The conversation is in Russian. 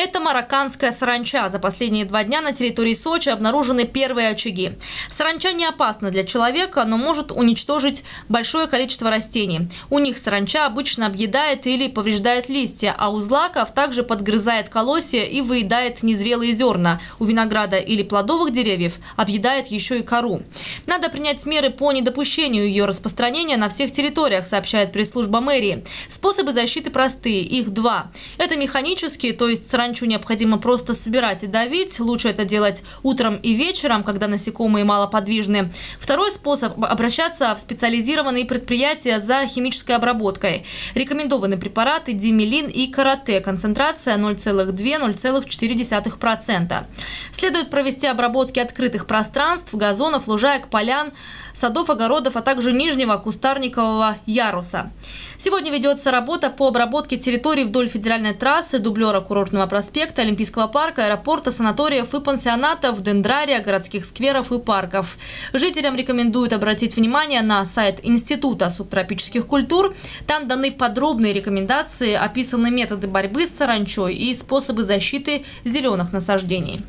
Это марокканская саранча. За последние два дня на территории Сочи обнаружены первые очаги. Саранча не опасна для человека, но может уничтожить большое количество растений. У них саранча обычно объедает или повреждает листья, а у злаков также подгрызает колосья и выедает незрелые зерна. У винограда или плодовых деревьев объедает еще и кору. Надо принять меры по недопущению ее распространения на всех территориях, сообщает пресс-служба мэрии. Способы защиты простые, их два. Это механические, то есть саранчу необходимо просто собирать и давить. Лучше это делать утром и вечером, когда насекомые малоподвижны. Второй способ – обращаться в специализированные предприятия за химической обработкой. Рекомендованы препараты димелин и карате. Концентрация 0,2-0,4%. Следует провести обработки открытых пространств, газонов, лужаек, полян, садов, огородов, а также нижнего кустарникового яруса. Сегодня ведется работа по обработке территорий вдоль федеральной трассы, дублера курортного проспекта, Олимпийского парка, аэропорта, санаториев и пансионатов, дендрария, городских скверов и парков. Жителям рекомендуют обратить внимание на сайт Института субтропических культур. Там даны подробные рекомендации, описаны методы борьбы с саранчой и способы защиты зеленых насаждений.